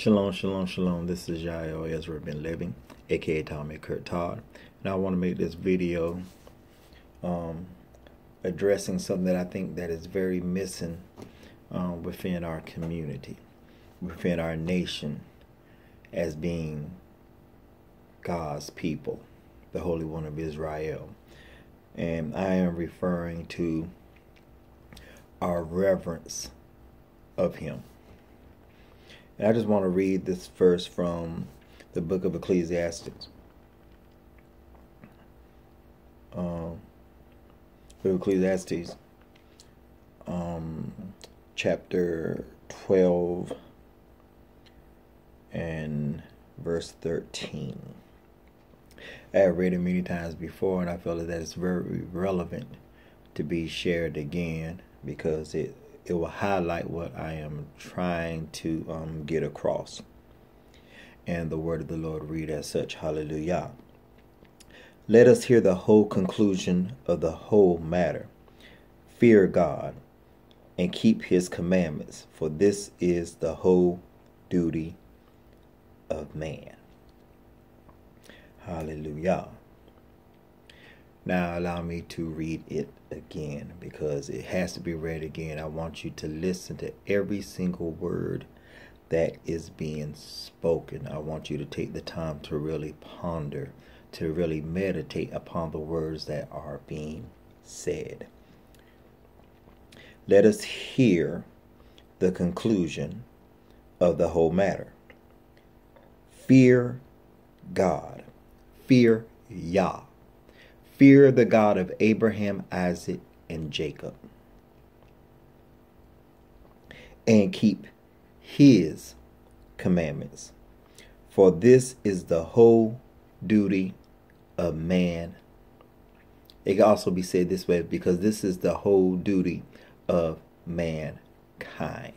Shalom, shalom, shalom. This is Yael Ezra Ben Levi, aka Tommy Kurt Todd. And I want to make this video um, addressing something that I think that is very missing um, within our community, within our nation, as being God's people, the Holy One of Israel. And I am referring to our reverence of Him. And I just want to read this verse from the book of Ecclesiastes. Um, Ecclesiastes, um, chapter 12 and verse 13. I have read it many times before, and I feel that it's very relevant to be shared again because it it will highlight what I am trying to um, get across. And the word of the Lord read as such. Hallelujah. Let us hear the whole conclusion of the whole matter. Fear God and keep his commandments, for this is the whole duty of man. Hallelujah. Now allow me to read it again because it has to be read again. I want you to listen to every single word that is being spoken. I want you to take the time to really ponder, to really meditate upon the words that are being said. Let us hear the conclusion of the whole matter. Fear God. Fear Yah Fear the God of Abraham, Isaac, and Jacob. And keep his commandments. For this is the whole duty of man. It can also be said this way because this is the whole duty of mankind.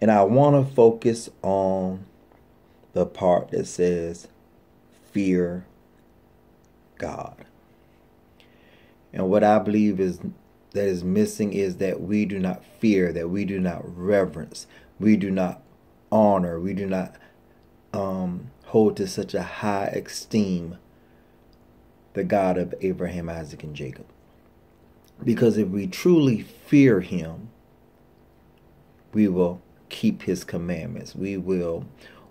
And I want to focus on the part that says, Fear God. And what I believe is that is missing is that we do not fear, that we do not reverence, we do not honor, we do not um, hold to such a high esteem the God of Abraham, Isaac, and Jacob. Because if we truly fear him, we will keep his commandments. We will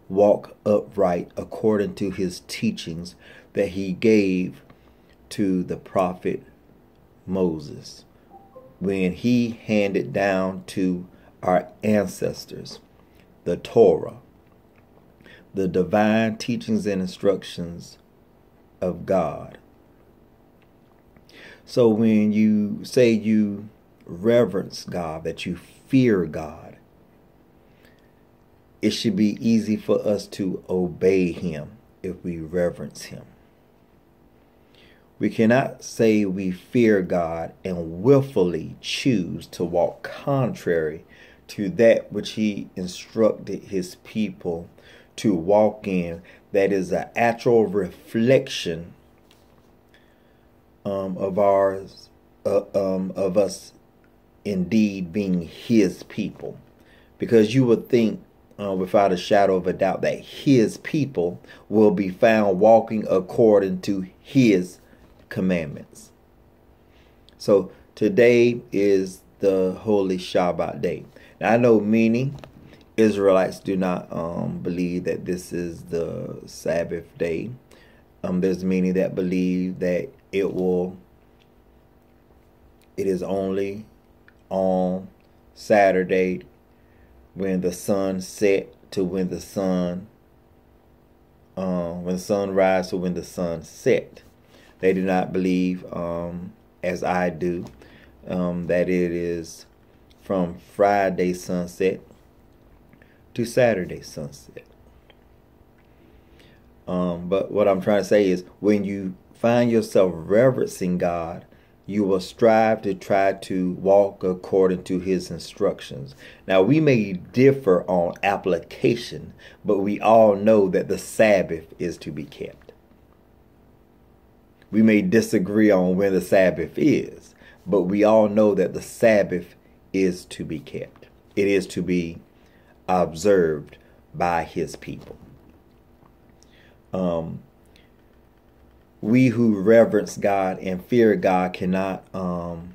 walk upright according to his teachings that he gave to the prophet Moses when he handed down to our ancestors the Torah, the divine teachings and instructions of God. So when you say you reverence God, that you fear God, it should be easy for us to obey Him if we reverence Him. We cannot say we fear God and willfully choose to walk contrary to that which He instructed His people to walk in. That is an actual reflection um, of ours, uh, um, of us indeed being His people. Because you would think uh, without a shadow of a doubt that his people will be found walking according to his commandments. So today is the holy Shabbat day. Now I know many Israelites do not um, believe that this is the Sabbath day. Um, there's many that believe that it will. It is only on Saturday when the sun set to when the sun um, when the sun rises to when the sun set. They do not believe, um, as I do, um, that it is from Friday sunset to Saturday sunset. Um, but what I'm trying to say is when you find yourself reverencing God, you will strive to try to walk according to his instructions. Now, we may differ on application, but we all know that the Sabbath is to be kept. We may disagree on when the Sabbath is, but we all know that the Sabbath is to be kept. It is to be observed by his people. Um, we who reverence God and fear God cannot, um,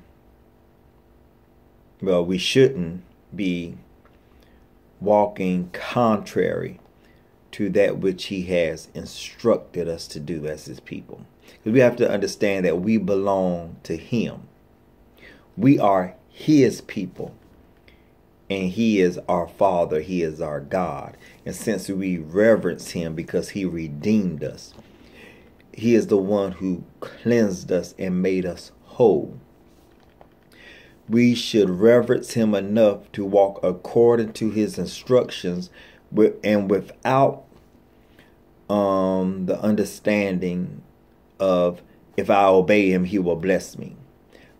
well, we shouldn't be walking contrary to that which he has instructed us to do as his people. Because we have to understand that we belong to him. We are his people. And he is our father. He is our God. And since we reverence him because he redeemed us, he is the one who cleansed us and made us whole. We should reverence him enough to walk according to his instructions and without um, the understanding of if I obey him, he will bless me.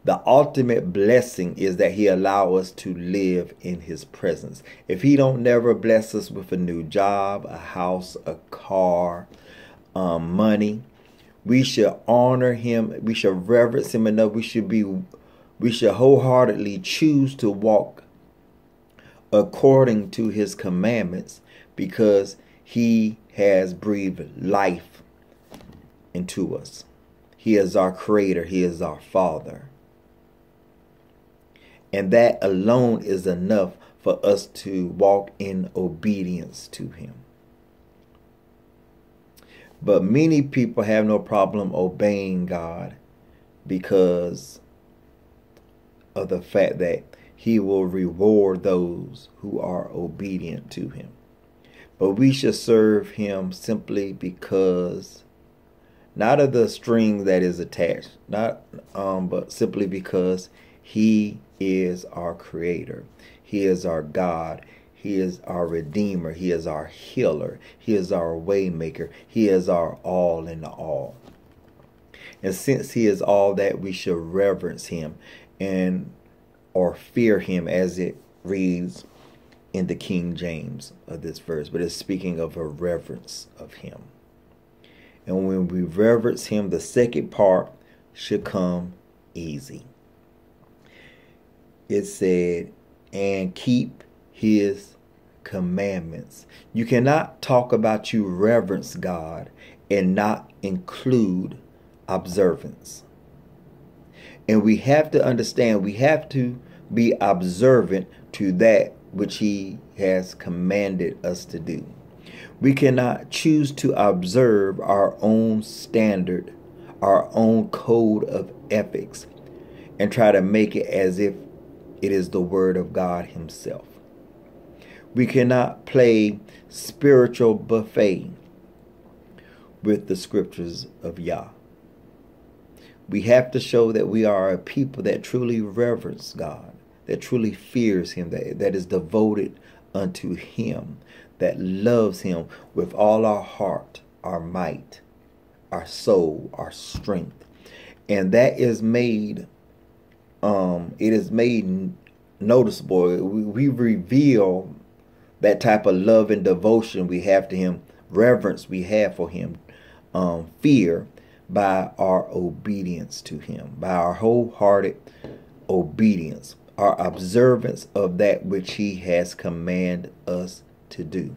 The ultimate blessing is that he allow us to live in his presence. If he don't never bless us with a new job, a house, a car, um, money, we should honor him. We should reverence him enough. We should be, we should wholeheartedly choose to walk according to his commandments because he has breathed life into us. He is our creator. He is our father. And that alone is enough for us to walk in obedience to him. But many people have no problem obeying God because of the fact that he will reward those who are obedient to him. But we should serve him simply because not of the string that is attached, not um, but simply because he is our creator. He is our God. He is our redeemer. He is our healer. He is our waymaker. He is our all in all. And since he is all that, we should reverence him and or fear him as it reads in the King James of this verse, but it's speaking of a reverence of him. And when we reverence him, the second part should come easy. It said, and keep his commandments. You cannot talk about you reverence God and not include observance. And we have to understand, we have to be observant to that which he has commanded us to do. We cannot choose to observe our own standard, our own code of ethics, and try to make it as if it is the Word of God Himself. We cannot play spiritual buffet with the scriptures of Yah. We have to show that we are a people that truly reverence God that truly fears him, that, that is devoted unto him, that loves him with all our heart, our might, our soul, our strength. And that is made, um, it is made noticeable. We, we reveal that type of love and devotion we have to him, reverence we have for him, um, fear by our obedience to him, by our wholehearted obedience our observance of that which he has commanded us to do.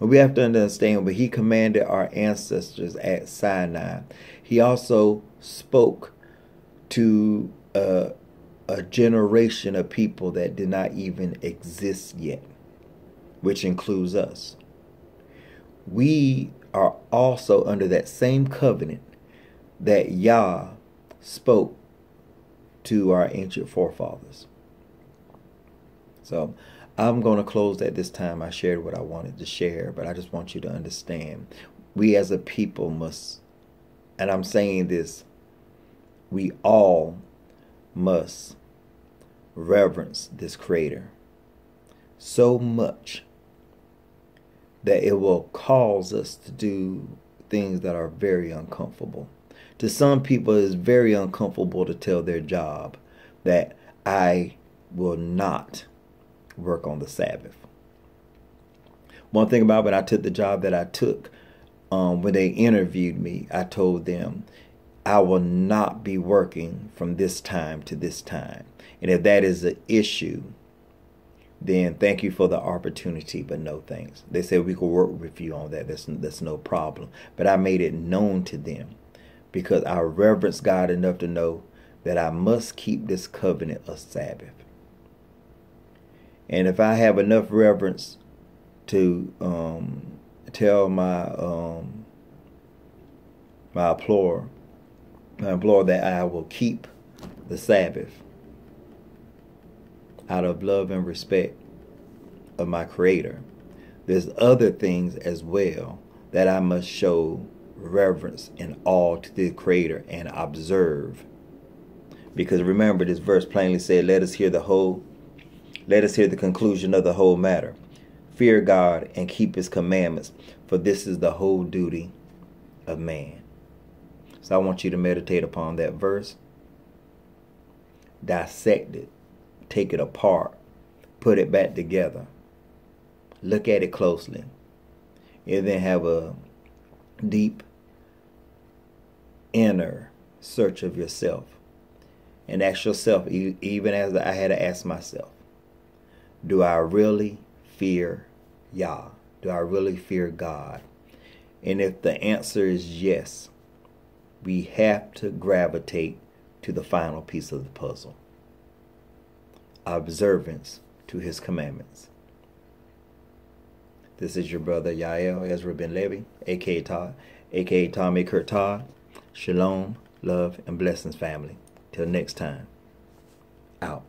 And we have to understand when he commanded our ancestors at Sinai, he also spoke to a, a generation of people that did not even exist yet, which includes us. We are also under that same covenant that Yah spoke to our ancient forefathers. So I'm going to close at this time. I shared what I wanted to share, but I just want you to understand we as a people must, and I'm saying this, we all must reverence this Creator so much that it will cause us to do things that are very uncomfortable to some people it's very uncomfortable to tell their job that I will not work on the Sabbath. One thing about when I took the job that I took, um, when they interviewed me, I told them I will not be working from this time to this time. And if that is an issue, then thank you for the opportunity, but no thanks. They said we could work with you on that. That's that's no problem. But I made it known to them because I reverence God enough to know that I must keep this covenant of Sabbath. And if I have enough reverence to um, tell my um, my employer, my employer that I will keep the Sabbath out of love and respect of my Creator. There's other things as well that I must show reverence and awe to the Creator and observe. Because remember, this verse plainly said, Let us hear the whole, let us hear the conclusion of the whole matter. Fear God and keep his commandments, for this is the whole duty of man. So I want you to meditate upon that verse, dissect it, take it apart, put it back together, look at it closely, and then have a deep inner search of yourself. And ask yourself, even as I had to ask myself, do I really fear Yah? Do I really fear God? And if the answer is yes, we have to gravitate to the final piece of the puzzle observance to his commandments. This is your brother Yael Ezra Ben Levi, aka Todd, aka Tommy Kurt Todd. Shalom, love, and blessings, family. Till next time, out.